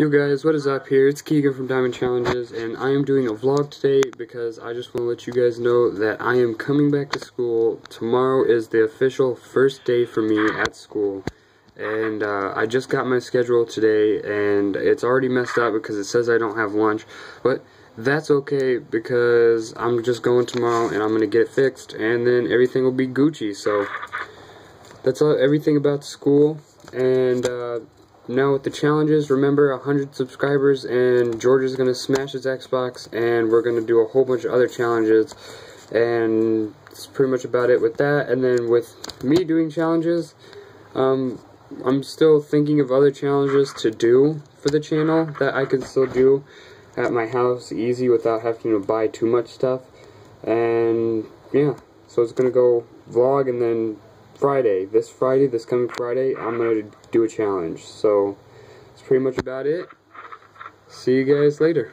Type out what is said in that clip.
Yo guys, what is up here? It's Keigan from Diamond Challenges, and I am doing a vlog today because I just want to let you guys know that I am coming back to school. Tomorrow is the official first day for me at school, and uh, I just got my schedule today, and it's already messed up because it says I don't have lunch, but that's okay because I'm just going tomorrow and I'm going to get it fixed, and then everything will be Gucci, so that's all, everything about school, and uh, now with the challenges, remember 100 subscribers and George is going to smash his Xbox and we're going to do a whole bunch of other challenges and that's pretty much about it with that. And then with me doing challenges, um, I'm still thinking of other challenges to do for the channel that I can still do at my house easy without having to buy too much stuff. And yeah, so it's going to go vlog and then Friday, this Friday, this coming Friday, I'm going to do a challenge. So, that's pretty much about it. See you guys later.